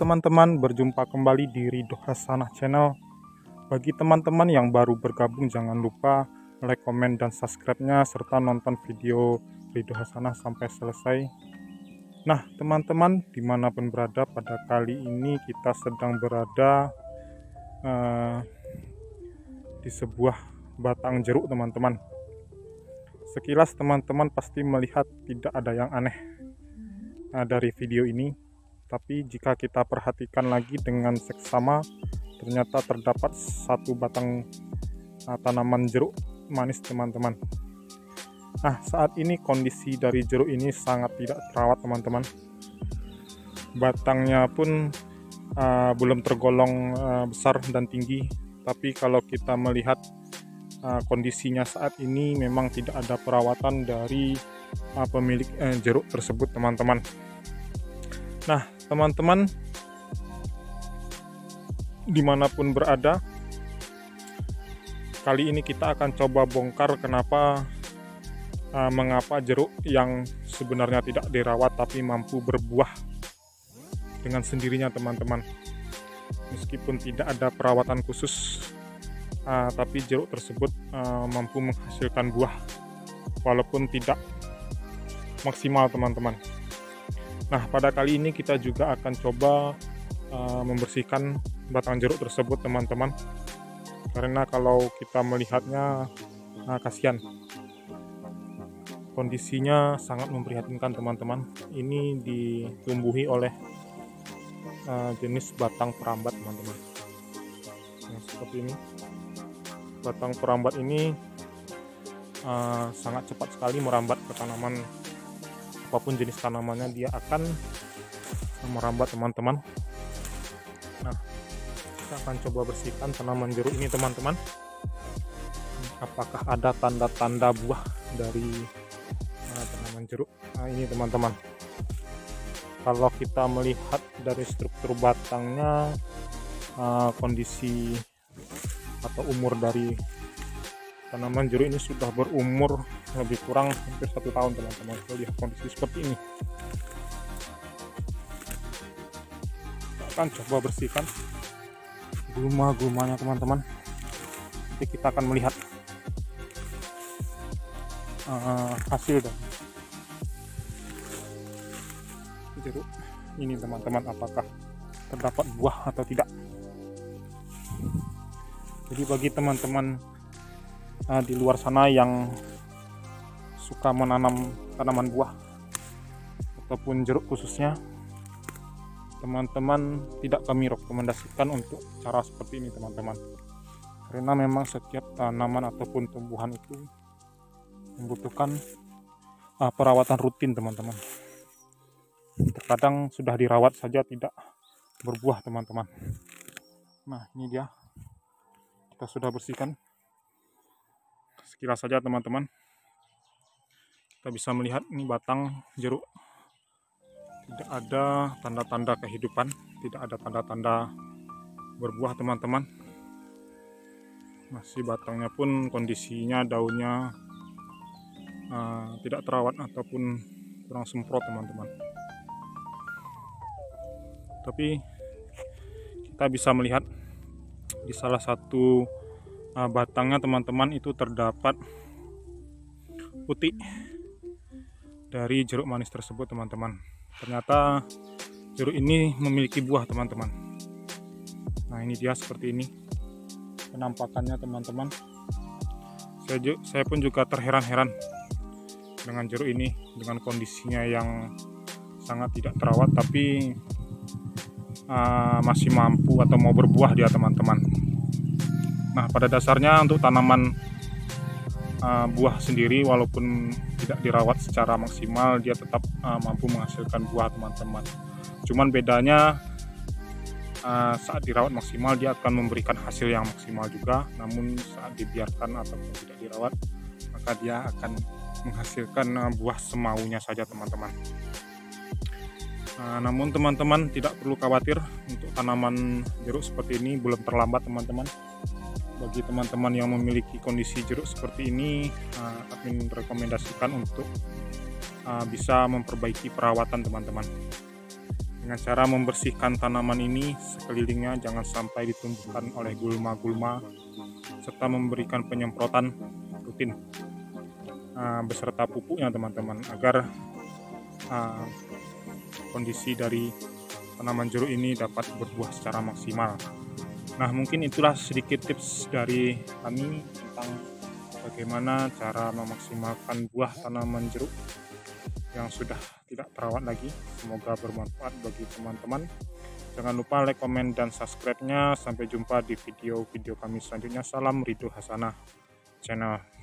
teman-teman, berjumpa kembali di Ridho Hasanah Channel. Bagi teman-teman yang baru bergabung, jangan lupa like, komen, dan subscribe-nya, serta nonton video Ridho Hasanah sampai selesai. Nah, teman-teman, di mana pun berada, pada kali ini kita sedang berada uh, di sebuah batang jeruk, teman-teman. Sekilas teman-teman pasti melihat tidak ada yang aneh uh, dari video ini tapi jika kita perhatikan lagi dengan seksama ternyata terdapat satu batang uh, tanaman jeruk manis teman-teman. Nah saat ini kondisi dari jeruk ini sangat tidak terawat teman-teman. Batangnya pun uh, belum tergolong uh, besar dan tinggi. Tapi kalau kita melihat uh, kondisinya saat ini memang tidak ada perawatan dari uh, pemilik uh, jeruk tersebut teman-teman. Nah teman-teman di mana pun berada kali ini kita akan coba bongkar kenapa uh, mengapa jeruk yang sebenarnya tidak dirawat tapi mampu berbuah dengan sendirinya teman-teman. Meskipun tidak ada perawatan khusus uh, tapi jeruk tersebut uh, mampu menghasilkan buah walaupun tidak maksimal teman-teman Nah, pada kali ini kita juga akan coba uh, membersihkan batang jeruk tersebut, teman-teman. Karena kalau kita melihatnya, uh, kasihan. Kondisinya sangat memprihatinkan, teman-teman. Ini ditumbuhi oleh uh, jenis batang perambat, teman-teman. Nah, seperti ini. Batang perambat ini uh, sangat cepat sekali merambat ke tanaman apa pun jenis tanamannya dia akan merambat teman-teman. Nah kita akan coba bersihkan tanaman jeruk ini teman-teman. Apakah ada tanda-tanda buah dari nah, tanaman jeruk? Nah ini teman-teman. Kalau kita melihat dari struktur batangnya uh, kondisi atau umur dari tanaman jeruk ini sudah berumur lebih kurang hampir satu tahun teman-teman kita lihat kondisi seperti ini. Akan coba bersihkan guma-gumanya teman-teman. Nanti kita akan melihat uh, hasil dan jeruk ini teman-teman apakah terdapat buah atau tidak. Jadi bagi teman-teman uh, di luar sana yang suka menanam tanaman buah ataupun jeruk khususnya teman-teman tidak kami rekomendasikan untuk cara seperti ini teman-teman. Karena memang setiap tanaman ataupun tumbuhan itu membutuhkan uh, perawatan rutin teman-teman. Terkadang sudah dirawat saja tidak berbuah teman-teman. Nah ini dia. Kita sudah bersihkan. Sekilas saja teman-teman kita bisa melihat ini batang jeruk. Tidak ada tanda-tanda kehidupan tidak ada tanda-tanda berbuah teman-teman. Masih batangnya pun kondisinya daunnya uh, tidak terawat ataupun kurang semprot teman-teman. Tapi kita bisa melihat di salah satu uh, batangnya teman-teman itu terdapat putih dari jeruk manis tersebut teman-teman. Ternyata jeruk ini memiliki buah teman-teman. Nah ini dia seperti ini penampakannya teman-teman. Saya, saya pun juga terheran-heran dengan jeruk ini dengan kondisinya yang sangat tidak terawat tapi uh, masih mampu atau mau berbuah dia teman-teman. Nah pada dasarnya untuk tanaman uh, buah sendiri walaupun tidak dirawat secara maksimal dia tetap uh, mampu menghasilkan buah teman-teman. Cuman bedanya uh, saat dirawat maksimal dia akan memberikan hasil yang maksimal juga. Namun saat dibiarkan ataupun tidak dirawat maka dia akan menghasilkan uh, buah semaunya saja teman-teman. Uh, namun teman-teman tidak perlu khawatir untuk tanaman jeruk seperti ini belum terlambat teman-teman bagi teman-teman yang memiliki kondisi jeruk seperti ini uh, admin rekomendasikan untuk uh, bisa memperbaiki perawatan teman-teman. Dengan cara membersihkan tanaman ini sekelilingnya jangan sampai ditumbuhkan oleh gulma-gulma serta memberikan penyemprotan rutin uh, beserta pupuknya teman-teman agar kondisi dari tanaman jeruk ini dapat berbuah secara maksimal nah mungkin itulah sedikit tips dari kami tentang bagaimana cara memaksimalkan buah tanaman jeruk yang sudah tidak terawat lagi. Semoga bermanfaat bagi teman-teman. Jangan lupa like, komen, dan subscribe-nya. Sampai jumpa di video-video kami selanjutnya. Salam Ridho Hasanah channel.